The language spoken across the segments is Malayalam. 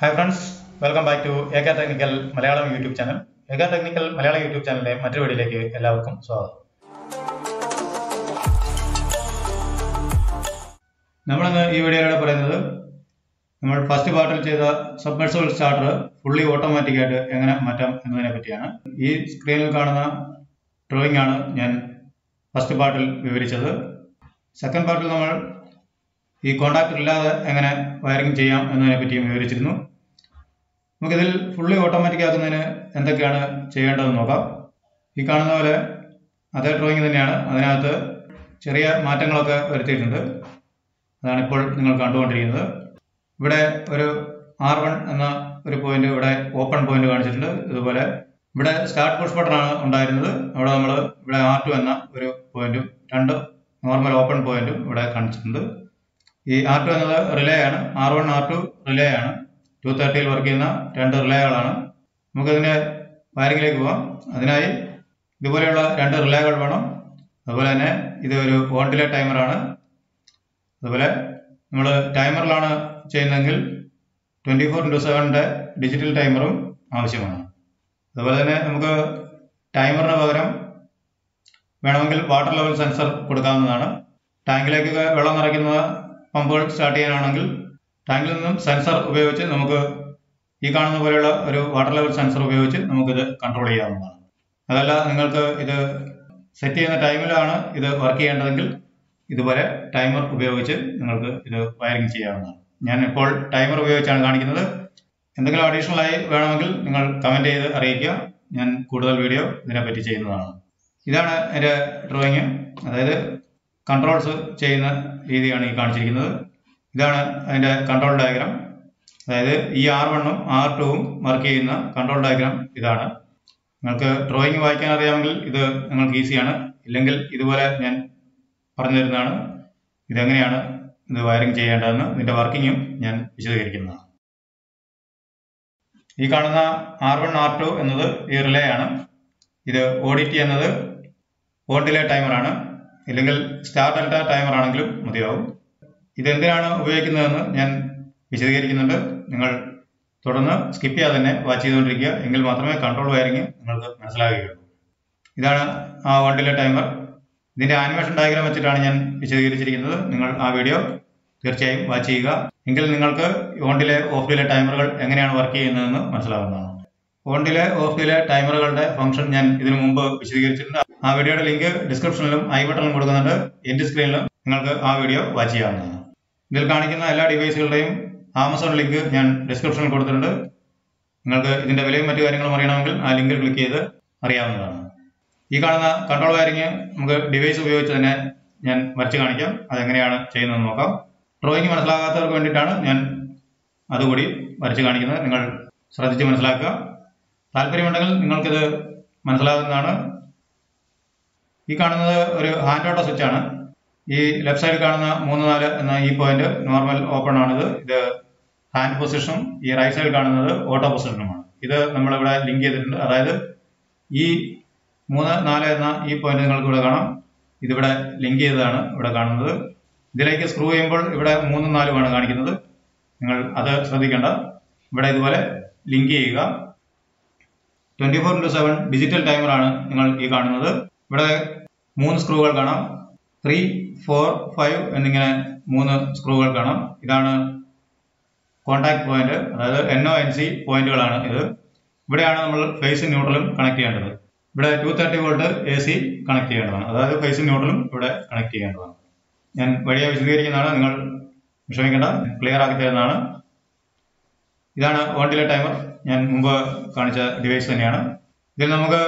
Hi friends welcome back to ഏക ടെക്നിക്കൽ മലയാളം യൂട്യൂബ് ചാനൽ ഏക ടെക്നിക്കൽ മലയാളം യൂട്യൂബ് ചാനലിലെ മറ്റൊരു വീഡിയോയിലേക്ക് എല്ലാവർക്കും സ്വാഗതം. നമ്മളിന്ന് ഈ വീഡിയോയിലൂടെ പറയുന്നത് നമ്മൾ ഫസ്റ്റ് പാർട്ടിൽ ചെയ്ത സബ്മെർസിബിൾ സ്റ്റാർട്ടർ ഫുള്ളി ഓട്ടോമാറ്റിക്കായിട്ട് എങ്ങനെ മാറ്റാം എന്നതിനെ പറ്റിയാണ്. ഈ സ്ക്രീനിൽ കാണുന്ന ഡ്രോയിങ് ആണ് ഞാൻ ഫസ്റ്റ് പാർട്ടിൽ വിവരിച്ചത്. സെക്കൻഡ് പാർട്ടിൽ നമ്മൾ ഈ കോണ്ടാക്ടർ ഇല്ലാതെ എങ്ങനെ വയറിംഗ് ചെയ്യാം എന്നതിനെ പറ്റിയും വിവരിച്ചിരുന്നു. നമുക്കിതിൽ ഫുള്ളി ഓട്ടോമാറ്റിക് ആക്കുന്നതിന് എന്തൊക്കെയാണ് ചെയ്യേണ്ടതെന്ന് നോക്കാം. ഈ കാണുന്ന പോലെ അതേ ഡ്രോയിങ് തന്നെയാണ്. അതിനകത്ത് ചെറിയ മാറ്റങ്ങളൊക്കെ വരുത്തിയിട്ടുണ്ട്. അതാണ് ഇപ്പോൾ നിങ്ങൾ കണ്ടുകൊണ്ടിരിക്കുന്നത്. ഇവിടെ ഒരു ആർ വൺ എന്ന ഒരു പോയിന്റ് ഇവിടെ ഓപ്പൺ പോയിന്റ് കാണിച്ചിട്ടുണ്ട്. ഇതുപോലെ ഇവിടെ സ്റ്റാർട്ട് പുഷ് ആണ് ഉണ്ടായിരുന്നത്. അവിടെ നമ്മൾ ഇവിടെ ആർ ടു എന്ന ഒരു പോയിന്റും രണ്ട് നോർമൽ ഓപ്പൺ പോയിന്റും ഇവിടെ കാണിച്ചിട്ടുണ്ട്. ഈ ആർ ടു എന്നത് റിലേ ആണ്. R one R two relay ആണ്. ടു തേർട്ടിയിൽ വർക്ക് ചെയ്യുന്ന രണ്ട് റിലേകളാണ് നമുക്കതിന്റെ വയറിങ്ങിലേക്ക് പോവാം. അതിനായി ഇതുപോലെയുള്ള രണ്ട് റിലേകൾ വേണം. അതുപോലെ തന്നെ ഇത് ഒരു ഓൺ ടൈമറാണ് അതുപോലെ നമ്മൾ ടൈമറിലാണ് ചെയ്യുന്നതെങ്കിൽ ട്വന്റി ഫോർ ഇന്റു സെവന്റെ ഡിജിറ്റൽ ടൈമറും ആവശ്യമാണ്. അതുപോലെ തന്നെ നമുക്ക് ടൈമറിന് പകരം വേണമെങ്കിൽ വാട്ടർ ലെവൽ സെൻസർ കൊടുക്കാവുന്നതാണ്. ടാങ്കിലേക്ക് വെള്ളം നിറയ്ക്കുന്ന പമ്പുകൾ സ്റ്റാർട്ട് ചെയ്യാനാണെങ്കിൽ ടാങ്കിൽ നിന്നും സെൻസർ ഉപയോഗിച്ച് നമുക്ക് ഈ കാണുന്ന പോലെയുള്ള ഒരു വാട്ടർ ലെവൽ സെൻസർ ഉപയോഗിച്ച് നമുക്കിത് കൺട്രോൾ ചെയ്യാവുന്നതാണ്. അതല്ല നിങ്ങൾക്ക് ഇത് സെറ്റ് ചെയ്യുന്ന ടൈമിലാണ് ഇത് വർക്ക് ചെയ്യേണ്ടതെങ്കിൽ ഇതുപോലെ ടൈമർ ഉപയോഗിച്ച് നിങ്ങൾക്ക് ഇത് വയറിംഗ് ചെയ്യാവുന്നതാണ്. ഞാൻ ഇപ്പോൾ ടൈമർ ഉപയോഗിച്ചാണ് കാണിക്കുന്നത്. എന്തെങ്കിലും അഡീഷണൽ ആയി വേണമെങ്കിൽ നിങ്ങൾ കമന്റ് ചെയ്ത് അറിയിക്കുക. ഞാൻ കൂടുതൽ വീഡിയോ ഇതിനെപ്പറ്റി ചെയ്യുന്നതാണ്. ഇതാണ് എന്റെ ഡ്രോയിങ് അതായത് കൺട്രോൾസ് ചെയ്യുന്ന രീതിയാണ് ഈ കാണിച്ചിരിക്കുന്നത്. ഇതാണ് അതിന്റെ കൺട്രോൾ ഡയഗ്രാം അതായത് ഈ ആർ വണ്ണും ആർ ടുവും വർക്ക് ചെയ്യുന്ന കൺട്രോൾ ഡയഗ്രാം ഇതാണ്. നിങ്ങൾക്ക് ഡ്രോയിങ് വായിക്കാൻ അറിയാമെങ്കിൽ ഇത് നിങ്ങൾക്ക് ഈസിയാണ് ഇല്ലെങ്കിൽ ഇതുപോലെ ഞാൻ പറഞ്ഞു തരുന്നതാണ് ഇതെങ്ങനെയാണ് ഇത് വയറിംഗ് ചെയ്യേണ്ടതെന്ന് ഇതിന്റെ വർക്കിങ്ങും ഞാൻ വിശദീകരിക്കുന്നതാണ്. ഈ കാണുന്ന ആർ വൺ ആർ ടു എന്നത് ഈ റിലേ ആണ്. ഇത് ഓഡിറ്റി എന്നത് ഓൺ ഡിലേ ടൈമറാണ് ഇല്ലെങ്കിൽ സ്റ്റാർ ഡെൽറ്റ ടൈമർ ആണെങ്കിലും മതിയാവും. ഇതെന്തിനാണ് ഉപയോഗിക്കുന്നതെന്ന് ഞാൻ വിശദീകരിക്കുന്നുണ്ട്. നിങ്ങൾ തുടർന്ന് സ്കിപ്പ് ചെയ്യാതെ തന്നെ വാച്ച് ചെയ്തുകൊണ്ടിരിക്കുക. എങ്കിൽ മാത്രമേ കൺട്രോൾ വയറിംഗ് നിങ്ങൾക്ക് മനസ്സിലാകുകയുള്ളൂ ഇതാണ് ആ വണ്ടിലെ ടൈമർ ഇതിന്റെ ആനിമേഷൻ ഡയഗ്രാം വെച്ചിട്ടാണ് ഞാൻ വിശദീകരിച്ചിരിക്കുന്നത്. നിങ്ങൾ ആ വീഡിയോ തീർച്ചയായും വാച്ച് ചെയ്യുക. എങ്കിൽ നിങ്ങൾക്ക് ഓണ്ടിലെ ഓഫ് ഡിലെ ടൈമറുകൾ എങ്ങനെയാണ് വർക്ക് ചെയ്യുന്നതെന്ന് മനസ്സിലാവുന്നതാണ്. ഓണ്ടിലെ ഓഫ് ഡിലെ ടൈമറുകളുടെ ഫംഗ്ഷൻ ഞാൻ ഇതിനു മുമ്പ് വിശദീകരിച്ചിട്ടുണ്ട്. ആ വീഡിയോയുടെ ലിങ്ക് ഡിസ്ക്രിപ്ഷനിലും ഐ ബട്ടണിലും കൊടുക്കുന്നുണ്ട്. എന്റെ സ്ക്രീനിലും നിങ്ങൾക്ക് ആ വീഡിയോ വാച്ച് ചെയ്യാവുന്നതാണ്. ഇതിൽ കാണിക്കുന്ന എല്ലാ ഡിവൈസുകളുടെയും ആമസോൺ ലിങ്ക് ഞാൻ ഡിസ്ക്രിപ്ഷനിൽ കൊടുത്തിട്ടുണ്ട്. നിങ്ങൾക്ക് ഇതിന്റെ വിലയും മറ്റു കാര്യങ്ങളും അറിയണമെങ്കിൽ ആ ലിങ്കിൽ ക്ലിക്ക് ചെയ്ത് അറിയാവുന്നതാണ്. ഈ കാണുന്ന കൺട്രോൾ വയറിങ് നമുക്ക് ഡിവൈസ് ഉപയോഗിച്ച് തന്നെ ഞാൻ വരച്ച് കാണിക്കാം. അതെങ്ങനെയാണ് ചെയ്യുന്നതെന്ന് നോക്കാം. ഡ്രോയിങ് മനസ്സിലാകാത്തവർക്ക് വേണ്ടിയിട്ടാണ് ഞാൻ അതുകൂടി വരച്ച് കാണിക്കുന്നത്. നിങ്ങൾ ശ്രദ്ധിച്ച് മനസ്സിലാക്കുക. താല്പര്യമുണ്ടെങ്കിൽ നിങ്ങൾക്കിത് മനസ്സിലാകുന്നതാണ്. ഈ കാണുന്നത് ഒരു ഹാൻഡ് ഓട്ടോ സ്വിച്ച് ആണ്. ഈ ലെഫ്റ്റ് സൈഡിൽ കാണുന്ന മൂന്ന് നാല് എന്ന ഈ പോയിന്റ് നോർമൽ ഓപ്പൺ ആണിത്. ഇത് ഹാൻഡ് പൊസിഷനും ഈ റൈറ്റ് സൈഡിൽ കാണുന്നത് ഓട്ടോ പൊസിഷനുമാണ് ഇത് നമ്മളിവിടെ ലിങ്ക് ചെയ്തിട്ടുണ്ട്. അതായത് ഈ മൂന്ന് നാല് എന്ന ഈ പോയിന്റ് നിങ്ങൾക്ക് ഇവിടെ കാണാം. ഇതിവിടെ ലിങ്ക് ചെയ്തതാണ് ഇവിടെ കാണുന്നത്. ഇതിലേക്ക് സ്ക്രൂ ചെയ്യുമ്പോൾ ഇവിടെ മൂന്നും നാലുമാണ് കാണിക്കുന്നത്. നിങ്ങൾ അത് ശ്രദ്ധിക്കേണ്ട. ഇവിടെ ഇതുപോലെ ലിങ്ക് ചെയ്യുക. Twenty four into seven digital ടൈമറാണ് നിങ്ങൾ ഈ കാണുന്നത്. ഇവിടെ മൂന്ന് സ്ക്രൂകൾ കാണാം. ത്രീ ഫോർ ഫൈവ് എന്നിങ്ങനെ മൂന്ന് സ്ക്രൂകൾ കാണാം. ഇതാണ് കോണ്ടാക്ട് പോയിന്റ് അതായത് എൻ ഒ എൻ സി പോയിന്റുകളാണ് ഇത്. ഇവിടെയാണ് നമ്മൾ ഫേസ് ന്യൂട്രലും കണക്ട് ചെയ്യേണ്ടത്. ഇവിടെ two thirty volt A C connect ചെയ്യേണ്ടതാണ്. അതായത് ഫേസ് ന്യൂട്രലും ഇവിടെ കണക്ട് ചെയ്യേണ്ടതാണ്. ഞാൻ വഴിയെ വിശദീകരിക്കുന്നതാണ്. നിങ്ങൾ വിഷമിക്കേണ്ട. ക്ലിയർ ആക്കി തരുന്നതാണ്. ഇതാണ് ഓൺ ടൈമർ ഞാൻ മുമ്പ് കാണിച്ച ഡിവൈസ് തന്നെയാണ്. ഇതിൽ നമുക്ക്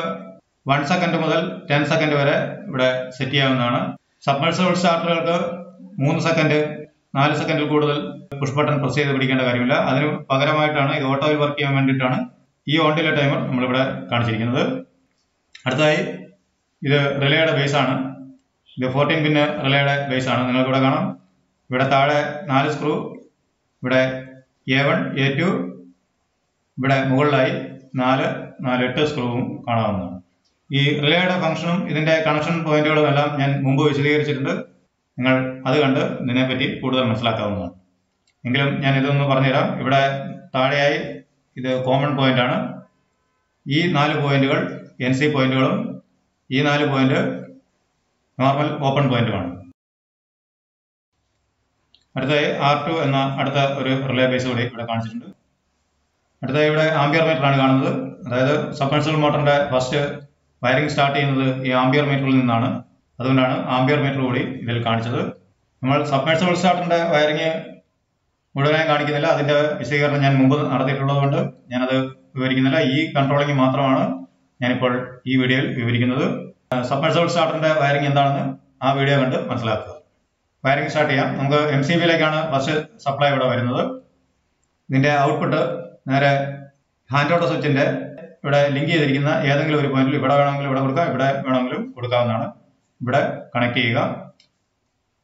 വൺ സെക്കൻഡ് മുതൽ ടെൻ സെക്കൻഡ് വരെ ഇവിടെ സെറ്റ് ചെയ്യാവുന്നതാണ്. സബ്മേഴ്സബിൾ സ്റ്റാർട്ടറുകൾക്ക് മൂന്ന് സെക്കൻഡ് നാല് സെക്കൻഡിൽ കൂടുതൽ പുഷ് ബട്ടൺ പ്രസ് ചെയ്ത് പിടിക്കേണ്ട കാര്യമില്ല. അതിന് പകരമായിട്ടാണ് ഇത് ഓട്ടോയിൽ വർക്ക് ചെയ്യാൻ വേണ്ടിയിട്ടാണ് ഈ ഓണ്ടിലെ ടൈമർ നമ്മളിവിടെ കാണിച്ചിരിക്കുന്നത്. അടുത്തതായി ഇത് റിലേയുടെ ബേസ് ആണ്. ഇത് ഫോർട്ടീൻ പിന്നെ റിലേയുടെ ബേസ് ആണ്. നിങ്ങൾക്ക് ഇവിടെ കാണാം. ഇവിടെ താഴെ നാല് സ്ക്രൂ ഇവിടെ എ വൺ എ ടു ഇവിടെ മുകളിലായി നാല് നാല് എട്ട് സ്ക്രൂവും കാണാവുന്നതാണ്. ഈ റിലേയുടെ ഫംഗ്ഷനും ഇതിന്റെ കണക്ഷൻ പോയിന്റുകളും എല്ലാം ഞാൻ മുമ്പ് വിശദീകരിച്ചിട്ടുണ്ട്. നിങ്ങൾ അത് കണ്ട് ഇതിനെപ്പറ്റി കൂടുതൽ മനസ്സിലാക്കാവുന്നതാണ്. എങ്കിലും ഞാൻ ഇതൊന്ന് പറഞ്ഞുതരാം. ഇവിടെ താഴെയായി ഇത് കോമൺ പോയിന്റ് ആണ്. ഈ നാല് പോയിന്റുകൾ എൻ സി പോയിന്റുകളും ഈ നാല് പോയിന്റ് നോർമൽ ഓപ്പൺ പോയിന്റുമാണ് അടുത്തായി ആർ ടു എന്ന അടുത്ത ഒരു റിലേ ബേസ് കൂടി ഇവിടെ കാണിച്ചിട്ടുണ്ട്. അടുത്തായി ഇവിടെ ആംബിയർ മീറ്റർ ആണ് കാണുന്നത്. അതായത് സബ്മർസിബിൾ മോട്ടറിന്റെ ഫസ്റ്റ് വയറിംഗ് സ്റ്റാർട്ട് ചെയ്യുന്നത് ഈ ആംബിയർ മീറ്ററിൽ നിന്നാണ്. അതുകൊണ്ടാണ് ആംബിയർ മീറ്റർ കൂടി ഇതിൽ കാണിച്ചത്. നമ്മൾ സബ്മേഴ്സബിൾ സ്റ്റാർട്ടിന്റെ വയറിംഗ് മുഴുവനായി കാണിക്കുന്നില്ല. അതിന്റെ വിശദീകരണം ഞാൻ മുമ്പ് നടത്തിയിട്ടുള്ളത് കൊണ്ട് ഞാനത് വിവരിക്കുന്നില്ല. ഈ കൺട്രോളിംഗ് മാത്രമാണ് ഞാനിപ്പോൾ ഈ വീഡിയോയിൽ വിവരിക്കുന്നത്. സബ്മേഴ്സബിൾ സ്റ്റാർട്ടിന്റെ വയറിംഗ് എന്താണെന്ന് ആ വീഡിയോ കണ്ട് മനസ്സിലാക്കുക. വയറിംഗ് സ്റ്റാർട്ട് ചെയ്യാം. നമുക്ക് എം സി ബിയിലേക്കാണ് ഫസ്റ്റ് സപ്ലൈ ഇവിടെ വരുന്നത്. ഇതിന്റെ ഔട്ട്പുട്ട് നേരെ ഹാൻഡ് ഓട്ടോ സ്വിച്ചിന്റെ ഇവിടെ ലിങ്ക് ചെയ്തിരിക്കുന്ന ഏതെങ്കിലും ഒരു പോയിന്റിൽ ഇവിടെ വേണമെങ്കിലും ഇവിടെ കൊടുക്കാം ഇവിടെ വേണമെങ്കിലും കൊടുക്കാവുന്നതാണ്. ഇവിടെ കണക്ട് ചെയ്യുക.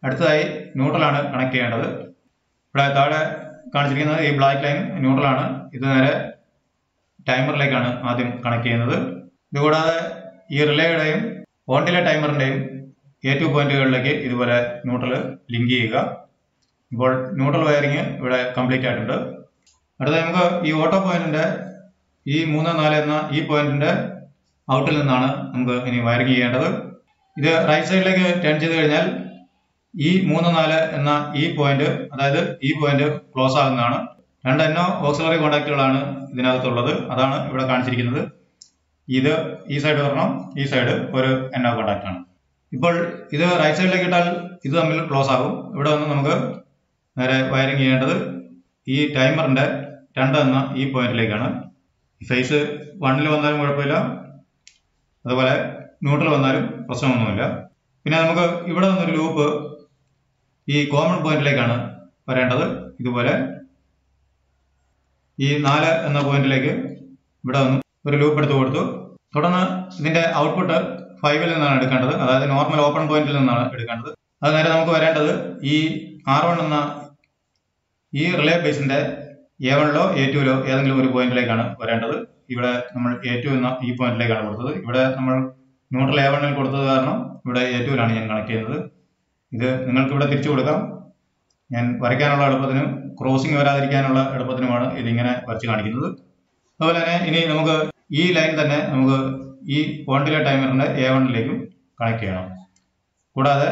അടുത്തതായി ന്യൂട്രലാണ് കണക്ട് ചെയ്യേണ്ടത്. ഇവിടെ താഴെ കാണിച്ചിരിക്കുന്നത് ഈ ബ്ലാക്ക് ലൈൻ ന്യൂട്രലാണ് ഇത് നേരെ ടൈമറിലേക്കാണ് ആദ്യം കണക്ട് ചെയ്യുന്നത്. ഇതുകൂടാതെ ഈ റിലേയുടെയും ഓണ്ടിലെ ടൈമറിന്റെയും എ ടു പോയിന്റുകളിലേക്ക് ഇതുപോലെ ന്യൂട്രൽ ലിങ്ക് ചെയ്യുക. ഇപ്പോൾ ന്യൂട്രൽ വയറിങ് ഇവിടെ കംപ്ലീറ്റ് ആയിട്ടുണ്ട്. അടുത്ത നമുക്ക് ഈ ഓട്ടോ പോയിന്റിന്റെ ഈ മൂന്ന് നാല് എന്ന ഈ പോയിന്റിന്റെ ഔട്ടിൽ നിന്നാണ് നമുക്ക് ഇനി വയറിംഗ് ചെയ്യേണ്ടത്. ഇത് റൈറ്റ് സൈഡിലേക്ക് ടേൺ ചെയ്ത് കഴിഞ്ഞാൽ ഈ മൂന്ന് നാല് എന്ന ഈ പോയിന്റ് അതായത് ഈ പോയിന്റ് ക്ലോസ് ആകുന്നതാണ്. രണ്ട് എന്നോ ഓക്സിലറി കോണ്ടാക്റ്റുകളാണ് ഇതിനകത്തുള്ളത്. അതാണ് ഇവിടെ കാണിച്ചിരിക്കുന്നത്. ഇത് ഈ സൈഡ് വരണം ഈ സൈഡ് ഒരു എന്നോ കോണ്ടാക്റ്റ് ആണ്. ഇപ്പോൾ ഇത് റൈറ്റ് സൈഡിലേക്ക് ഇട്ടാൽ ഇത് തമ്മിൽ ക്ലോസ് ആകും. ഇവിടെ വന്ന് നമുക്ക് നേരെ വയറിംഗ് ചെയ്യേണ്ടത് ഈ ടൈമറിന്റെ രണ്ട് എന്ന ഈ പോയിന്റിലേക്കാണ് ഫേസ് വണ്ണിൽ വന്നാലും കുഴപ്പമില്ല. അതുപോലെ ന്യൂട്രൽ വന്നാലും പ്രശ്നമൊന്നുമില്ല. പിന്നെ നമുക്ക് ഇവിടെ നിന്നൊരു ലൂപ്പ് ഈ കോമൺ പോയിന്റിലേക്കാണ് വരേണ്ടത്. ഇതുപോലെ ഈ നാല് എന്ന പോയിന്റിലേക്ക് ഇവിടെ നിന്ന് ഒരു ലൂപ്പ് എടുത്തു കൊടുത്തു. തുടർന്ന് ഇതിന്റെ ഔട്ട്പുട്ട് ഫൈവിൽ നിന്നാണ് എടുക്കേണ്ടത്. അതായത് നോർമൽ ഓപ്പൺ പോയിന്റിൽ നിന്നാണ് എടുക്കേണ്ടത്. അത് നേരെ നമുക്ക് വരേണ്ടത് ഈ ആർ വൺ എന്ന ഈ റിലേ ബേസിന്റെ എ വണ്ണിലോ എ ടുവിലോ ഏതെങ്കിലും ഒരു പോയിന്റിലേക്കാണ് വരേണ്ടത്. ഇവിടെ നമ്മൾ എ ടു എന്ന ഈ പോയിന്റിലേക്കാണ് കൊടുത്തത്. ഇവിടെ നമ്മൾ ന്യൂട്രൽ എ വണ്ണിൽ കൊടുത്തത് കാരണം ഇവിടെ എ ടുവിലാണ് ഞാൻ കണക്ട് ചെയ്യുന്നത്. ഇത് നിങ്ങൾക്ക് ഇവിടെ തിരിച്ചു കൊടുക്കാം. ഞാൻ വരയ്ക്കാനുള്ള എളുപ്പത്തിനും ക്രോസിംഗ് വരാതിരിക്കാനുള്ള എളുപ്പത്തിനുമാണ് ഇതിങ്ങനെ വരച്ച് കാണിക്കുന്നത്. അതുപോലെ തന്നെ ഇനി നമുക്ക് ഈ ലൈൻ തന്നെ നമുക്ക് ഈ പോയിന്റിലെ ടൈമറിന്റെ എ വണ്ണിലേക്കും കണക്ട് ചെയ്യണം. കൂടാതെ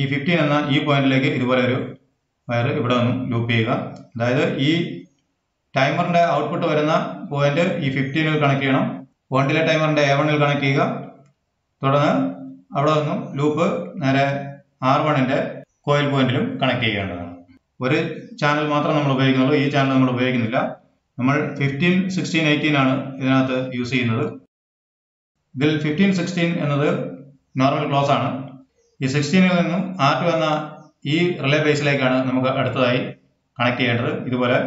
ഈ ഫിഫ്റ്റീൻ എന്ന ഈ പോയിന്റിലേക്ക് ഇതുപോലെ ഒരു വയർ ഇവിടെ നിന്നും ലൂപ്പ് ചെയ്യുക. അതായത് ഈ ടൈമറിന്റെ ഔട്ട്പുട്ട് വരുന്ന പോയിന്റ് ഈ ഫിഫ്റ്റീനിൽ കണക്ട് ചെയ്യണം. വണ്ടിലെ ടൈമറിന്റെ എ വണ്ണിൽ കണക്ട് ചെയ്യുക. തുടർന്ന് അവിടെ നിന്നും ലൂപ്പ് നേരെ ആർ വണ്ണിന്റെ കോയിൽ പോയിന്റിലും കണക്ട് ചെയ്യേണ്ടതാണ്. ഒരു ചാനൽ മാത്രം നമ്മൾ ഉപയോഗിക്കുന്നുള്ളൂ. ഈ ചാനൽ നമ്മൾ ഉപയോഗിക്കുന്നില്ല. നമ്മൾ ഫിഫ്റ്റീൻ സിക്സ്റ്റീൻ എയ്റ്റീൻ ആണ് ഇതിനകത്ത് യൂസ് ചെയ്യുന്നത്. ഇതിൽ ഫിഫ്റ്റീൻ സിക്സ്റ്റീൻ എന്നത് നോർമൽ ക്ലോസ് ആണ്. ഈ സിക്സ്റ്റീനിൽ നിന്നും ആർ ടു എന്ന ഈ റിലേ ബേസിലേക്കാണ് നമുക്ക് അടുത്തതായി കണക്ട് ചെയ്യേണ്ടത്. ഇതുപോലെ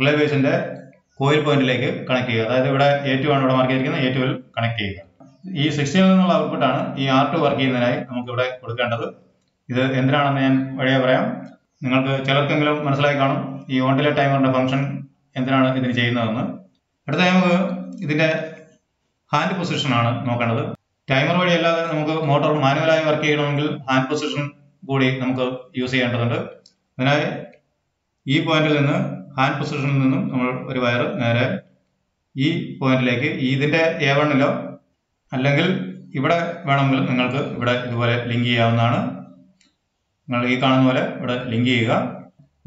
റിലേ ബേസിന്റെ കോയിൽ പോയിന്റിലേക്ക് കണക്ട് ചെയ്യുക. അതായത് ഇവിടെ എ ടു ആണ് ഇവിടെ മാർക്ക് ചെയ്തിരിക്കുന്നത്. എ ടുവിൽ കണക്ട് ചെയ്യുക. ഈ സിക്സ്റ്റീനിൽ നിന്നുള്ള ഔട്ട്പുട്ടാണ് ഈ ആർ ടു വർക്ക് ചെയ്യുന്നതിനായി നമുക്ക് ഇവിടെ കൊടുക്കേണ്ടത്. ഇത് എന്തിനാണെന്ന് ഞാൻ വഴിയെ പറയാം. നിങ്ങൾക്ക് ചിലർക്കെങ്കിലും മനസ്സിലായി കാണും. ഈ ഓണ്ടിലെ ടൈമറിന്റെ ഫംഗ്ഷൻ എന്തിനാണ് ഇതിന് ചെയ്യുന്നതെന്ന്. അടുത്തായി നമുക്ക് ഇതിന്റെ ഹാൻഡ് പൊസിഷൻ ആണ് നോക്കേണ്ടത്. ടൈമർ വഴി അല്ലാതെ നമുക്ക് മോട്ടോർ മാനുവലായി വർക്ക് ചെയ്യണമെങ്കിൽ ഹാൻഡ് പൊസിഷൻ കൂടി നമുക്ക് യൂസ് ചെയ്യേണ്ടതുണ്ട്. അതിനായി ഈ പോയിന്റിൽ നിന്ന് ഹാൻഡ് പൊസിഷനിൽ നിന്നും നമ്മൾ ഒരു വയർ നേരെ ഈ പോയിന്റിലേക്ക് ഇതിന്റെ എ വണ്ണിലോ അല്ലെങ്കിൽ ഇവിടെ വേണമെങ്കിൽ നിങ്ങൾക്ക് ഇവിടെ ഇതുപോലെ ലിങ്ക് ചെയ്യാവുന്നതാണ്. നിങ്ങൾ ഈ കാണുന്ന പോലെ ഇവിടെ ലിങ്ക് ചെയ്യുക.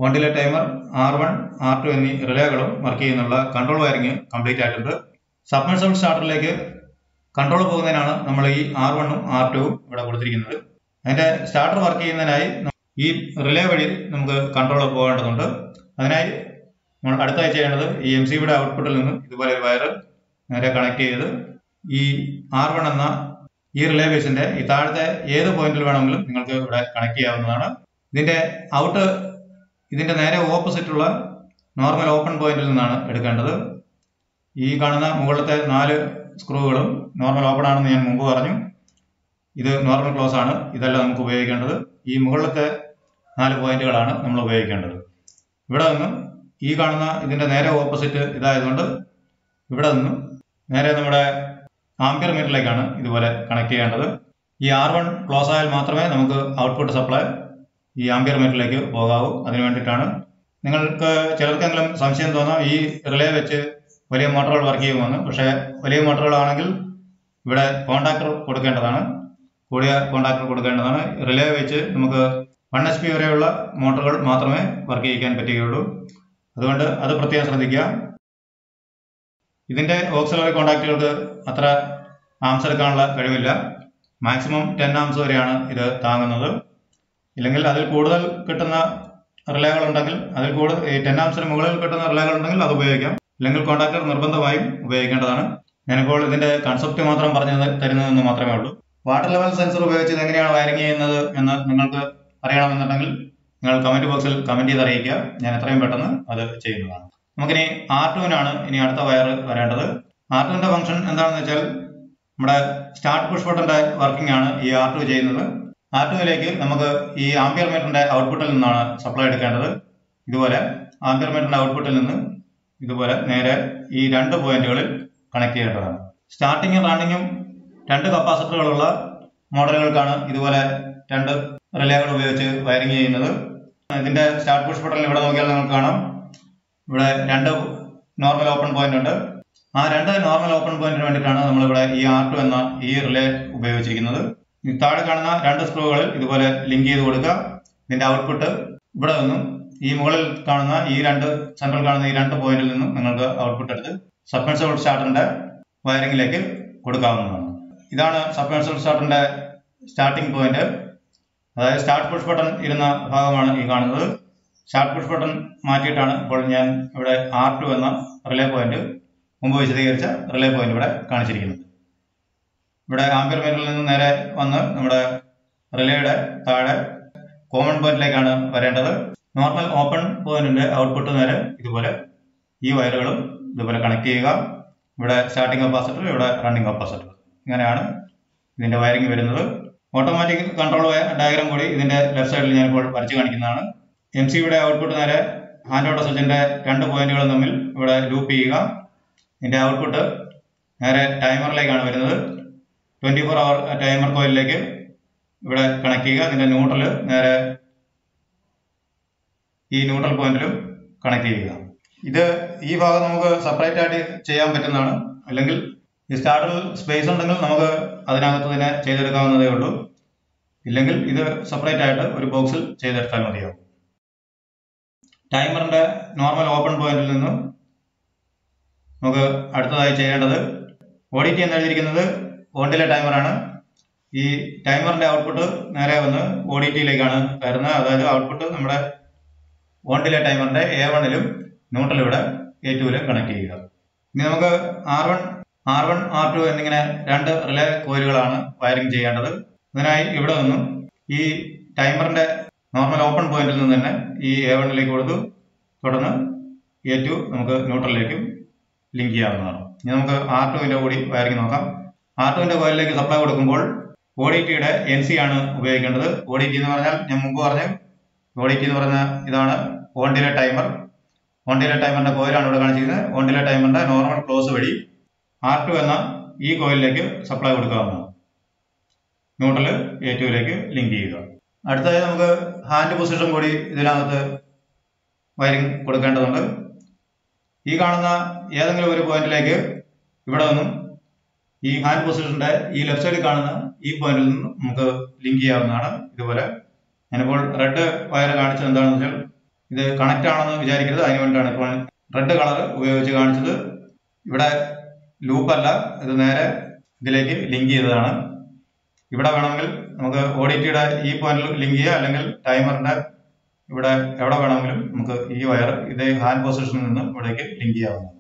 വണ്ടിലെ timer R one R two എന്നീ റിലേകളും വർക്ക് ചെയ്യുന്നുള്ള കൺട്രോൾ വയറിങ് കംപ്ലീറ്റ് ആയിട്ടുണ്ട്. സബ്മർസബിൾ സ്റ്റാർട്ടറിലേക്ക് കൺട്രോൾ പോകുന്നതിനാണ് നമ്മൾ ഈ ആർ വണ്ണും ആർ ടുവും ഇവിടെ കൊടുത്തിരിക്കുന്നത്. അതിന്റെ സ്റ്റാർട്ടർ വർക്ക് ചെയ്യുന്നതിനായി ഈ റിലേ വഴി നമുക്ക് കൺട്രോൾ പോകേണ്ടതുണ്ട്. അതിനായി നമ്മൾ അടുത്തായി ചെയ്യേണ്ടത് ഈ എം സി ബിയുടെ ഔട്ട്പുട്ടിൽ നിന്ന് ഇതുപോലെ ഒരു വയർ നേരെ കണക്ട് ചെയ്ത് ഈ ആർ വൺ എന്ന ഈ റിലേ ബേസിന്റെ ഈ താഴത്തെ ഏത് പോയിന്റിൽ വേണമെങ്കിലും നിങ്ങൾക്ക് ഇവിടെ കണക്ട് ചെയ്യാവുന്നതാണ്. ഇതിന്റെ ഔട്ട് ഇതിന്റെ നേരെ ഓപ്പോസിറ്റുള്ള നോർമൽ ഓപ്പൺ പോയിന്റിൽ നിന്നാണ് എടുക്കേണ്ടത്. ഈ കാണുന്ന മുകളിലത്തെ നാല് സ്ക്രൂകളും നോർമൽ ഓപ്പൺ ആണെന്ന് ഞാൻ മുമ്പ് പറഞ്ഞു. ഇത് നോർമൽ ക്ലോസ് ആണ്. ഇതല്ല നമുക്ക് ഉപയോഗിക്കേണ്ടത്. ഈ മുകളിലത്തെ നാല് പോയിന്റുകളാണ് നമ്മൾ ഉപയോഗിക്കേണ്ടത്. ഇവിടെ നിന്നും ഈ കാണുന്ന ഇതിന്റെ നേരെ ഓപ്പോസിറ്റ് ഇതായതുകൊണ്ട് ഇവിടെ നിന്നും നേരെ നമ്മുടെ ആംപിയർ മീറ്ററിലേക്കാണ് ഇതുപോലെ കണക്ട് ചെയ്യേണ്ടത്. ഈ ആർ വൺ ക്ലോസ് ആയാൽ മാത്രമേ നമുക്ക് ഔട്ട്പുട്ട് സപ്ലൈ ഈ ആംപിയർ മീറ്ററിലേക്ക് പോകാവൂ. അതിനു വേണ്ടിയിട്ടാണ്. നിങ്ങൾക്ക് ചിലർക്കെങ്കിലും സംശയം തോന്നാം ഈ റിലേ വെച്ച് വലിയ മോട്ടോറുകൾ വർക്ക് ചെയ്യുമെന്ന്. പക്ഷേ വലിയ മോട്ടോറുകളാണെങ്കിൽ ഇവിടെ കോണ്ടാക്ടർ കൊടുക്കേണ്ടതാണ്. കൂടിയ കോണ്ടാക്ടർ കൊടുക്കേണ്ടതാണ്. റിലേ വെച്ച് നമുക്ക് വൺ എച്ച് പി വരെയുള്ള മോട്ടറുകൾ മാത്രമേ വർക്ക് ചെയ്യിക്കാൻ പറ്റുകയുള്ളൂ. അതുകൊണ്ട് അത് പ്രത്യേകം ശ്രദ്ധിക്കുക. ഇതിന്റെ ഓക്സിലറി കോണ്ടാക്റ്റുകൾക്ക് അത്ര ആംസ് എടുക്കാനുള്ള കഴിവില്ല. മാക്സിമം ടെൻ ആംസ് വരെയാണ് ഇത് താങ്ങുന്നത്. ഇല്ലെങ്കിൽ അതിൽ കൂടുതൽ കിട്ടുന്ന റിലേകൾ ഉണ്ടെങ്കിൽ അതിൽ കൂടുതൽ ഈ ടെൻ ആംസിന് മുകളിൽ കിട്ടുന്ന റിലേകൾ ഉണ്ടെങ്കിൽ അത് ഉപയോഗിക്കാം. ഇല്ലെങ്കിൽ കോണ്ടാക്ടർ നിർബന്ധമായും ഉപയോഗിക്കേണ്ടതാണ്. ഞാനിപ്പോൾ ഇതിന്റെ കൺസെപ്റ്റ് മാത്രം പറഞ്ഞു തരുന്നതെന്ന് മാത്രമേ ഉള്ളൂ. വാട്ടർ ലെവൽ സെൻസർ ഉപയോഗിച്ച് ഇത് എങ്ങനെയാണ് വയറിംഗ് ചെയ്യുന്നത് എന്ന് നിങ്ങൾക്ക് അറിയണമെന്നുണ്ടെങ്കിൽ നിങ്ങൾ കമന്റ് ബോക്സിൽ കമന്റ് ചെയ്ത് അറിയിക്കുക. ഞാൻ എത്രയും പെട്ടെന്ന് അത് ചെയ്യുന്നതാണ്. നമുക്കിനി ആർ ടുവിനാണ് ഇനി അടുത്ത വയർ വരേണ്ടത്. ആർ ടുവിന്റെ ഫംഗ്ഷൻ എന്താണെന്ന് വെച്ചാൽ നമ്മുടെ സ്റ്റാർട്ട് പുഷ് ബട്ടന്റെ വർക്കിംഗ് ആണ് ഈ ആർ ടു ചെയ്യുന്നത്. ആർ ടുവിലേക്ക് നമുക്ക് ഈ ആംബിയർ മീറ്ററിന്റെ ഔട്ട്പുട്ടിൽ നിന്നാണ് സപ്ലൈ എടുക്കേണ്ടത്. ഇതുപോലെ ആംബിയർ മീറ്ററിന്റെ ഔട്ട്പുട്ടിൽ നിന്ന് ഇതുപോലെ നേരെ ഈ രണ്ട് പോയിന്റുകളിൽ കണക്ട് ചെയ്യേണ്ടതാണ്. സ്റ്റാർട്ടിങ്ങും റണ്ണിങ്ങും രണ്ട് കപ്പാസിറ്ററുകളുള്ള മോഡലുകൾക്കാണ് ഇതുപോലെ രണ്ട് റിലേകൾ ഉപയോഗിച്ച് വയറിംഗ് ചെയ്യുന്നത്. ഇതിന്റെ സ്റ്റാർട്ട് പുഷ് ബട്ടൺ ഇവിടെ നോക്കിയാൽ നിങ്ങൾക്ക് കാണാം. ഇവിടെ രണ്ട് നോർമൽ ഓപ്പൺ പോയിന്റ് ഉണ്ട്. ആ രണ്ട് നോർമൽ ഓപ്പൺ പോയിന്റിന് വേണ്ടിയിട്ടാണ് നമ്മളിവിടെ ഈ ആർ ടു എന്ന ഈ റിലേ ഉപയോഗിച്ചിരിക്കുന്നത്. താഴെ കാണുന്ന രണ്ട് സ്ക്രൂകളിൽ ഇതുപോലെ ലിങ്ക് ചെയ്ത് കൊടുക്കുക. ഇതിന്റെ ഔട്ട്പുട്ട് ഇവിടെ നിന്നും ഈ മുകളിൽ കാണുന്ന ഈ രണ്ട് സെൻട്രൽ കാണുന്ന ഈ രണ്ട് പോയിന്റിൽ നിന്നും നിങ്ങൾക്ക് ഔട്ട്പുട്ട് എടുത്ത് സബ്മെർസിബിൾ സ്റ്റാർട്ടറിന്റെ വയറിംഗിലേക്ക് കൊടുക്കാവുന്നതാണ്. ഇതാണ് സബ്മെർസിബിൾ സ്റ്റാർട്ടറിന്റെ സ്റ്റാർട്ടിംഗ് പോയിന്റ് അതായത് സ്റ്റാർട്ട് പുഷ് ബട്ടൺ ഇരുന്ന ഭാഗമാണ് ഈ കാണുന്നത്. സ്റ്റാർട്ട് പുഷ് ബട്ടൺ മാറ്റിയിട്ടാണ് ഇപ്പോൾ ഞാൻ ഇവിടെ ആർ ടു എന്ന റിലേ പോയിന്റ് മുമ്പ് വിശദീകരിച്ച റിലേ പോയിന്റ് ഇവിടെ കാണിച്ചിരിക്കുന്നത്. ഇവിടെ ആംബിയർ മീറ്ററിൽ നിന്ന് നേരെ വന്ന് നമ്മുടെ റിലേയുടെ താഴെ കോമൺ പോയിന്റിലേക്കാണ് വരേണ്ടത്. നോർമൽ ഓപ്പൺ പോയിന്റിന്റെ ഔട്ട്പുട്ട് നേരെ ഇതുപോലെ ഈ വയറുകളും ഇതുപോലെ കണക്ട് ചെയ്യുക. ഇവിടെ സ്റ്റാർട്ടിംഗ് കപ്പാസിറ്റർ ഇവിടെ റണ്ണിംഗ് കപ്പാസിറ്റർ ഇങ്ങനെയാണ് ഇതിന്റെ വയറിംഗ് വരുന്നത്. ഓട്ടോമാറ്റിക് കൺട്രോൾ ഡയഗ്രാം കൂടി ഇതിന്റെ ലെഫ്റ്റ് സൈഡിൽ ഞാനിപ്പോൾ വരച്ച് കാണിക്കുന്നതാണ്. എം സിയുടെ ഔട്ട്പുട്ട് നേരെ ഹാൻഡ് ഓട്ടോ സ്വിച്ചിന്റെ രണ്ട് പോയിന്റുകളും തമ്മിൽ ഇവിടെ ലൂപ്പ് ചെയ്യുക. ഇതിന്റെ ഔട്ട്പുട്ട് നേരെ ടൈമറിലേക്കാണ് വരുന്നത്. ട്വന്റി ഫോർ അവർ ടൈമർ കോയിലിലേക്ക് ഇവിടെ കണക്ട് ചെയ്യുക. ഇതിന്റെ ന്യൂട്രൽ നേരെ ഈ ന്യൂട്രൽ പോയിന്റിലും കണക്ട് ചെയ്യുക. ഇത് ഈ ഭാഗം നമുക്ക് സെപ്പറേറ്റ് ആയിട്ട് ചെയ്യാൻ പറ്റുന്നതാണ്. അല്ലെങ്കിൽ ഈ സ്റ്റാർട്ടറിൽ സ്പേസ് ഉണ്ടെങ്കിൽ നമുക്ക് അതിനകത്ത് തന്നെ ചെയ്തെടുക്കാവുന്നതേ ഉള്ളൂ. ഇല്ലെങ്കിൽ ഇത് സെപ്പറേറ്റ് ആയിട്ട് ഒരു ബോക്സിൽ ചെയ്തെടുത്താൽ മതിയാവും. ടൈമറിന്റെ നോർമൽ ഓപ്പൺ പോയിന്റിൽ നിന്നും നമുക്ക് അടുത്തതായി ചെയ്യേണ്ടത് ഓഡിറ്റ് എന്ന് എഴുതിയിരിക്കുന്നത് ഓണ്ടിലെ ടൈമറാണ് ഈ ടൈമറിന്റെ ഔട്ട്പുട്ട് നേരെ വന്ന് ഓഡിറ്റിയിലേക്കാണ് വരുന്നത്. അതായത് ഔട്ട്പുട്ട് നമ്മുടെ ഓണ്ടിലെ ടൈമറിന്റെ എ വണ്ണിലും ന്യൂട്രലിവിടെ എ ടുവിലും കണക്ട് ചെയ്യുക. ഇനി നമുക്ക് R one R one R two എന്നിങ്ങനെ രണ്ട് റിലേ കോയിലുകളാണ് വയറിംഗ് ചെയ്യേണ്ടത്. അതിനായി ഇവിടെ നിന്നും ഈ ടൈമറിന്റെ നോർമൽ ഓപ്പൺ പോയിന്റിൽ നിന്ന് തന്നെ ഈ എ വണ്ണിലേക്ക് കൊടുത്തു. തുടർന്ന് എ ടു നമുക്ക് ന്യൂട്രലിലേക്കും ലിങ്ക് ചെയ്യാവുന്നതാണ്. ഇനി നമുക്ക് ആർ ടുവിന്റെ കൂടി വയറിംഗ് നോക്കാം. ആർ ടുവിന്റെ കോയിലിലേക്ക് സപ്ലൈ കൊടുക്കുമ്പോൾ ഒ ഡി ടിയുടെ എൻ സി ആണ് ഉപയോഗിക്കേണ്ടത്. ഒ ഡി ടി എന്ന് പറഞ്ഞാൽ ഞാൻ മുമ്പ് പറഞ്ഞു ഒ ഡി ടി എന്ന് പറഞ്ഞ ഇതാണ് on delay timer. On delay ടൈമറിന്റെ കോയിലാണ് ഇവിടെ കാണിച്ചിരിക്കുന്നത്. ഓൺ ഡിലെ ടൈമറിന്റെ നോർമൽ ക്ലോസ് വഴി ആർ ടു എന്ന ഈ കോയിലിലേക്ക് സപ്ലൈ കൊടുക്കാവുന്നതാണ് ന്യൂട്രൽ എ ടുവിലേക്ക് ലിങ്ക് ചെയ്യുക. അടുത്തതായി നമുക്ക് ഹാൻഡ് പൊസിഷൻ കൂടി ഇതിനകത്ത് വയറിംഗ് കൊടുക്കേണ്ടതുണ്ട്. ഈ കാണുന്ന ഏതെങ്കിലും ഒരു പോയിന്റിലേക്ക് ഇവിടെ നിന്നും ഈ ഹാൻഡ് പൊസിഷന്റെ ഈ ലെഫ്റ്റ് സൈഡിൽ കാണുന്ന ഈ പോയിന്റിൽ നിന്നും നമുക്ക് ലിങ്ക് ചെയ്യാവുന്നതാണ്. ഇതുപോലെ ഞാനിപ്പോൾ റെഡ് വയർ കാണിച്ചത് എന്താണെന്ന് വെച്ചാൽ ഇത് കണക്റ്റ് ആണെന്ന് വിചാരിക്കരുത്. അതിന് വേണ്ടിയിട്ടാണ് ഇപ്പോൾ റെഡ് കളർ ഉപയോഗിച്ച് കാണിച്ചത്. ഇവിടെ ലൂപ്പല്ല ഇത് നേരെ ഇതിലേക്ക് ലിങ്ക് ചെയ്തതാണ്. ഇവിടെ വേണമെങ്കിൽ നമുക്ക് ഓഡിറ്റിയുടെ ഈ പോയിന്റിൽ ലിങ്ക് ചെയ്യുക അല്ലെങ്കിൽ ടൈമറിന്റെ ഇവിടെ എവിടെ വേണമെങ്കിലും നമുക്ക് ഈ വയർ ഇതേ ഹാൻഡ് പൊസിഷനിൽ നിന്ന് ഇവിടേക്ക് ലിങ്ക് ചെയ്യാവുന്നതാണ്.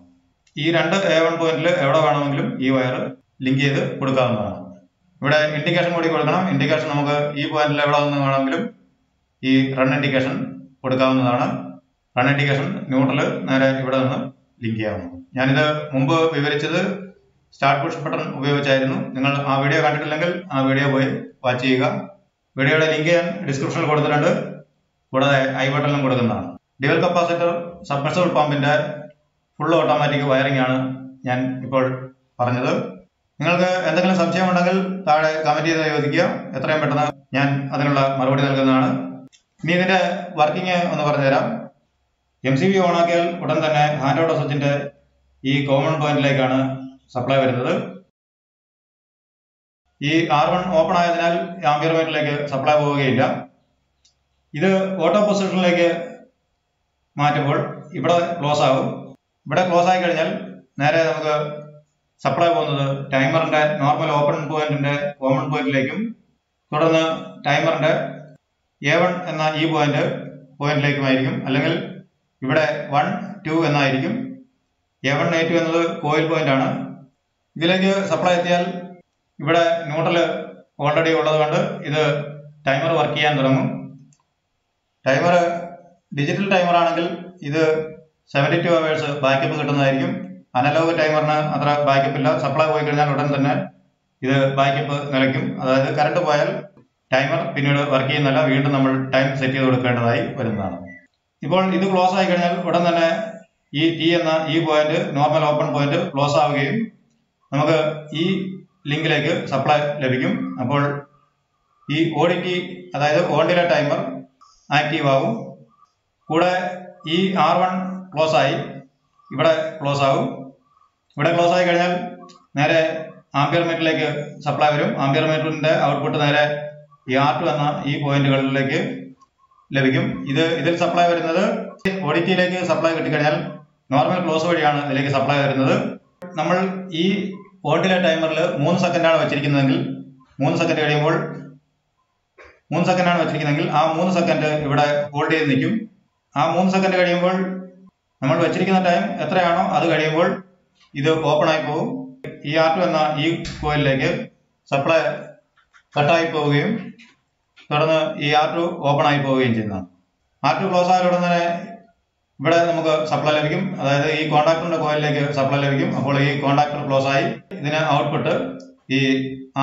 ഈ രണ്ട് എ വൺ പോയിന്റിൽ എവിടെ വേണമെങ്കിലും ഈ വയർ ലിങ്ക് ചെയ്ത് കൊടുക്കാവുന്നതാണ്. ഇവിടെ ഇൻഡിക്കേഷൻ കൂടി കൊടുക്കണം. ഇൻഡിക്കേഷൻ നമുക്ക് ഈ പോയിന്റിൽ എവിടെ നിന്ന് വേണമെങ്കിലും ഈ റൺ ഇൻഡിക്കേഷൻ കൊടുക്കാവുന്നതാണ്. റൺ ഇൻഡിക്കേഷൻ ന്യൂട്രൽ നേരെ ഇവിടെ നിന്ന് ലിങ്ക് ചെയ്യാവുന്നതാണ്. ഞാനിത് മുമ്പ് വിവരിച്ചത് സ്റ്റാർട്ട് പുഷ് ബട്ടൺ ഉപയോഗിച്ചായിരുന്നു. നിങ്ങൾ ആ വീഡിയോ കണ്ടിട്ടില്ലെങ്കിൽ ആ വീഡിയോ പോയി വാച്ച് ചെയ്യുക. വീഡിയോയുടെ ലിങ്ക് ഞാൻ ഡിസ്ക്രിപ്ഷനിൽ കൊടുത്തിട്ടുണ്ട്. കൂടാതെ ഐ ബട്ടണിലും കൊടുക്കുന്നതാണ് ഡ്യുവൽ കപ്പാസിറ്റർ സബ്മർസിബിൾ പമ്പിന്റെ ഫുൾ ഓട്ടോമാറ്റിക് വയറിംഗ് ആണ് ഞാൻ ഇപ്പോൾ പറഞ്ഞത്. നിങ്ങൾക്ക് എന്തെങ്കിലും സംശയമുണ്ടെങ്കിൽ താഴെ കമന്റ് ചെയ്ത് ചോദിക്കുക. എത്രയും പെട്ടെന്ന് ഞാൻ അതിനുള്ള മറുപടി നൽകുന്നതാണ്. ഇനി ഇതിന്റെ വർക്കിംഗ് ഒന്ന് പറഞ്ഞുതരാം. എം സി ബി ഓണാക്കിയാൽ ഉടൻ തന്നെ ഹാൻഡ് ഔട്ട് സ്വിച്ചിന്റെ ഈ കോമൺ പോയിന്റിലേക്കാണ് സപ്ലൈ വരുന്നത്. ഈ ആർ വൺ ഓപ്പൺ ആയതിനാൽ ആംബിയർ മീറ്ററിലേക്ക് സപ്ലൈ പോവുകയില്ല. ഇത് ഓട്ടോ പൊസിഷനിലേക്ക് മാറ്റുമ്പോൾ ഇവിടെ ക്ലോസ് ആകും ഇവിടെ ക്ലോസ് ആയി കഴിഞ്ഞാൽ നേരെ നമുക്ക് സപ്ലൈ പോകുന്നത് ടൈമറിന്റെ നോർമൽ ഓപ്പൺ പോയിന്റിന്റെ കോമൺ പോയിന്റിലേക്കും തുടർന്ന് ടൈമറിന്റെ എ വൺ എന്ന ഈ പോയിന്റ് പോയിന്റിലേക്കുമായിരിക്കും അല്ലെങ്കിൽ ഇവിടെ വൺ ടു എന്നായിരിക്കും. എ വൺ എ ടു എന്നത് കോയിൽ പോയിന്റ് ആണ്. ഇതിലേക്ക് സപ്ലൈ എത്തിയാൽ ഇവിടെ ന്യൂട്രൽ ഓൾറെഡി ഉള്ളത് കൊണ്ട് ഇത് ടൈമർ വർക്ക് ചെയ്യാൻ തുടങ്ങും. ടൈമർ ഡിജിറ്റൽ ടൈമർ ആണെങ്കിൽ ഇത് സെവന്റി ടു അവേഴ്സ് ബാക്കപ്പ് കിട്ടുന്നതായിരിക്കും അനലോഗ് ടൈമറിന് അത്ര ബാക്കപ്പ് ഇല്ല. സപ്ലൈ പോയി കഴിഞ്ഞാൽ ഉടൻ തന്നെ ഇത് ബാക്കപ്പ് നിലയ്ക്കും. അതായത് കറണ്ട് പോയാൽ ടൈമർ പിന്നീട് വർക്ക് ചെയ്യുന്നില്ല വീണ്ടും നമ്മൾ ടൈം സെറ്റ് ചെയ്ത് കൊടുക്കേണ്ടതായി വരുന്നതാണ്. ഇപ്പോൾ ഇത് ക്ലോസ് ആയി കഴിഞ്ഞാൽ ഉടൻ തന്നെ ഈ ടി എന്ന ഈ point normal open point close ആവുകയും നമുക്ക് ഈ ലിങ്കിലേക്ക് സപ്ലൈ ലഭിക്കും. അപ്പോൾ ഈ ഓഡിറ്റി അതായത് ഓണ്ടിലെ ടൈമർ ആക്റ്റീവ് ആവും. കൂടെ ഈ ആർ വൺ ക്ലോസ് ആയി. ഇവിടെ ക്ലോസ് ആവും. ഇവിടെ ക്ലോസ് ആയി കഴിഞ്ഞാൽ നേരെ ആംബിയർ മീറ്ററിലേക്ക് സപ്ലൈ വരും. ആംബിയർ മീറ്ററിന്റെ ഔട്ട്പുട്ട് നേരെ ഈ ആർ ടു എന്ന ഈ പോയിന്റുകളിലേക്ക് ലഭിക്കും. ഇത് ഇതിൽ സപ്ലൈ വരുന്നത് ഓഡിറ്റിയിലേക്ക് സപ്ലൈ കിട്ടിക്കഴിഞ്ഞാൽ നോർമൽ ക്ലോസ് വഴിയാണ് ഇതിലേക്ക് സപ്ലൈ വരുന്നത്. നമ്മൾ ഈ വേർട്ടിലെ ടൈമറിൽ മൂന്ന് സെക്കൻഡാണ് വെച്ചിരിക്കുന്നതെങ്കിൽ മൂന്ന് സെക്കൻഡ് കഴിയുമ്പോൾ മൂന്ന് സെക്കൻഡാണ് വെച്ചിരിക്കുന്നതെങ്കിൽ ആ മൂന്ന് സെക്കൻഡ് ഇവിടെ ഹോൾഡ് ചെയ്ത് നിൽക്കും. ആ മൂന്ന് സെക്കൻഡ് കഴിയുമ്പോൾ നമ്മൾ വെച്ചിരിക്കുന്ന ടൈം എത്രയാണോ അത് കഴിയുമ്പോൾ ഇത് ഓപ്പൺ ആയി പോകും. ഈ ആർ ടു എന്ന ഈ കോയിലിലേക്ക് സപ്ലൈ കട്ടായി പോവുകയും തുടർന്ന് ഈ ആർ ടു ഓപ്പൺ ആയി പോവുകയും ചെയ്യുന്നതാണ്. ആർ ടു ക്ലോസ് ആയാലുടൻ തന്നെ ഇവിടെ നമുക്ക് സപ്ലൈ ലഭിക്കും. അതായത് ഈ കോണ്ടാക്ടറിന്റെ കോയിലിലേക്ക് സപ്ലൈ ലഭിക്കും. അപ്പോൾ ഈ കോണ്ടാക്ടർ ക്ലോസ് ആയി. ഇതിന് ഔട്ട്പുട്ട് ഈ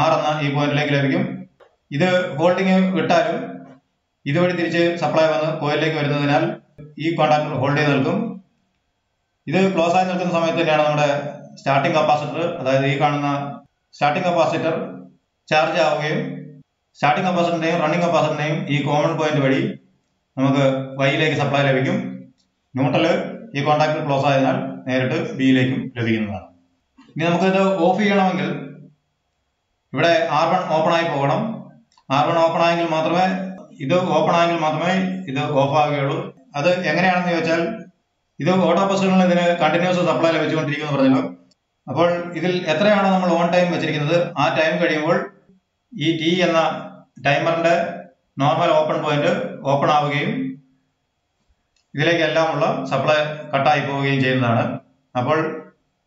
ആർ എന്ന ഈ പോയിന്റിലേക്ക് ലഭിക്കും. ഇത് ഹോൾഡിംഗ് വിട്ടാലും ഇതുവഴി തിരിച്ച് സപ്ലൈ വന്ന് കോയിലിലേക്ക് വരുന്നതിനാൽ ഈ കോണ്ടാക്ടർ ഹോൾഡ് ചെയ്ത് നിൽക്കും. ഇത് ക്ലോസ് ആയി നിൽക്കുന്ന സമയത്ത് തന്നെയാണ് നമ്മുടെ സ്റ്റാർട്ടിംഗ് കപ്പാസിറ്റർ അതായത് ഈ കാണുന്ന സ്റ്റാർട്ടിംഗ് കപ്പാസിറ്റർ ചാർജ് ആവുകയും സ്റ്റാർട്ടിംഗ് കപ്പാസിറ്ററിന്റെയും റണ്ണിംഗ് കപ്പാസിറ്ററിന്റെയും ഈ കോമൺ പോയിന്റ് വഴി നമുക്ക് വൈയിലേക്ക് സപ്ലൈ ലഭിക്കും. ന്യൂട്രൽ ഈ കോണ്ടാക്ട് ക്ലോസ് ആയതിനാൽ നേരിട്ട് ബിയിലേക്കും ലഭിക്കുന്നതാണ്. ഇനി നമുക്കിത് ഓഫ് ചെയ്യണമെങ്കിൽ ഇവിടെ ആർ വൺ ഓപ്പൺ ആയി പോകണം. ആർ വൺ ഓപ്പൺ ആയെങ്കിൽ മാത്രമേ ഇത് ഓപ്പൺ ആയെങ്കിൽ മാത്രമേ ഇത് ഓഫ് ആവുകയുള്ളൂ. അത് എങ്ങനെയാണെന്ന് ചോദിച്ചാൽ ഇത് ഓട്ടോ ബസ്സുകളിൽ ഇതിന് കണ്ടിന്യൂസ് സപ്ലൈ ലഭിച്ചുകൊണ്ടിരിക്കുന്നു പറഞ്ഞല്ലോ. അപ്പോൾ ഇതിൽ എത്രയാണോ നമ്മൾ ഓൺ ടൈം വെച്ചിരിക്കുന്നത്? ആ ടൈം കഴിയുമ്പോൾ ഈ ടി എന്ന ടൈമറിന്റെ നോർമൽ ഓപ്പൺ പോയിന്റ് ഓപ്പൺ ആവുകയും ഇതിലേക്കെല്ലാം ഉള്ള സപ്ലൈ കട്ടായി പോവുകയും ചെയ്യുന്നതാണ്. അപ്പോൾ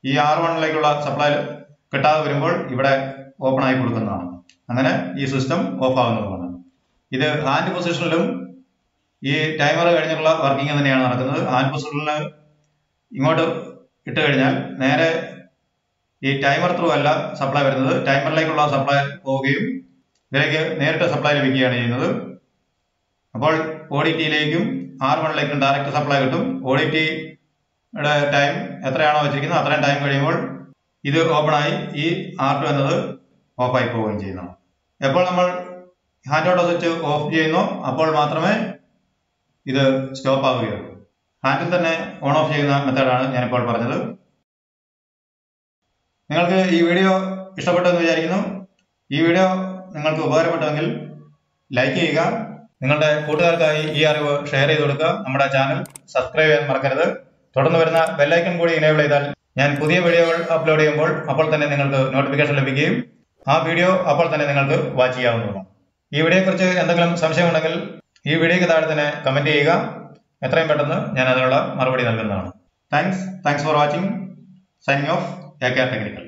ഈ ആർ വണ്ണിലേക്കുള്ള സപ്ലൈ കിട്ടാതെ വരുമ്പോൾ ഇവിടെ ഓപ്പൺ ആയി കൊടുക്കുന്നതാണ്. അങ്ങനെ ഈ സിസ്റ്റം ഓഫ് ആകുന്നതുമാണ് ഇത് ഹാൻഡ് പൊസിഷനിലും ഈ ടൈമർ കഴിഞ്ഞുള്ള വർക്കിംഗ് തന്നെയാണ് നടക്കുന്നത്. ഹാൻഡ് പൊസിഷനിൽ ഇങ്ങോട്ട് ഇട്ട് കഴിഞ്ഞാൽ നേരെ ഈ ടൈമർ ത്രൂ അല്ല സപ്ലൈ വരുന്നത്. ടൈമറിലേക്കുള്ള സപ്ലൈ പോവുകയും ഇതിലേക്ക് നേരിട്ട് സപ്ലൈ ലഭിക്കുകയാണ് ചെയ്യുന്നത്. അപ്പോൾ ഓഡിറ്റിയിലേക്കും ആർ വണ്ണിലേക്കും ഡയറക്റ്റ് സപ്ലൈ കിട്ടും. ടിയുടെ ടൈം എത്രയാണോ വെച്ചിരിക്കുന്നത് അത്രയും ടൈം കഴിയുമ്പോൾ ഇത് ഓപ്പൺ ആയി ഈ ആർ ടു എന്നത് ഓഫായി പോവുകയും ചെയ്യുന്നു. എപ്പോൾ നമ്മൾ ഹാൻഡ് ഓട്ടോ സ്വിച്ച് ഓഫ് ചെയ്യുന്നു? അപ്പോൾ മാത്രമേ ഇത് സ്റ്റോപ്പ് ആവുകയുള്ളൂ. ഹാൻഡിൽ തന്നെ ഓൺ ഓഫ് ചെയ്യുന്ന മെത്തേഡാണ് ഞാനിപ്പോൾ പറഞ്ഞത്. നിങ്ങൾക്ക് ഈ വീഡിയോ ഇഷ്ടപ്പെട്ടെന്ന് വിചാരിക്കുന്നു. ഈ വീഡിയോ നിങ്ങൾക്ക് ഉപകാരപ്പെട്ടുവെങ്കിൽ ലൈക്ക് ചെയ്യുക. നിങ്ങളുടെ കൂട്ടുകാർക്കായി ഈ അറിവ് ഷെയർ ചെയ്ത് കൊടുക്കുക. നമ്മുടെ ചാനൽ സബ്സ്ക്രൈബ് ചെയ്യാൻ മറക്കരുത്. തുടർന്ന് വരുന്ന ബെല്ലൈക്കൺ കൂടി ഇനേബിൾ ചെയ്താൽ ഞാൻ പുതിയ വീഡിയോകൾ അപ്ലോഡ് ചെയ്യുമ്പോൾ അപ്പോൾ തന്നെ നിങ്ങൾക്ക് നോട്ടിഫിക്കേഷൻ ലഭിക്കുകയും ആ വീഡിയോ അപ്പോൾ തന്നെ നിങ്ങൾക്ക് വാച്ച് ചെയ്യാവുന്നതാണ് ഈ വീഡിയോയെക്കുറിച്ച് എന്തെങ്കിലും സംശയമുണ്ടെങ്കിൽ ഈ വീഡിയോയ്ക്ക് താഴെ തന്നെ കമന്റ് ചെയ്യുക. എത്രയും പെട്ടെന്ന് ഞാൻ അതിനുള്ള മറുപടി നൽകുന്നതാണ്. Thanks thanks for watching signing off A care technical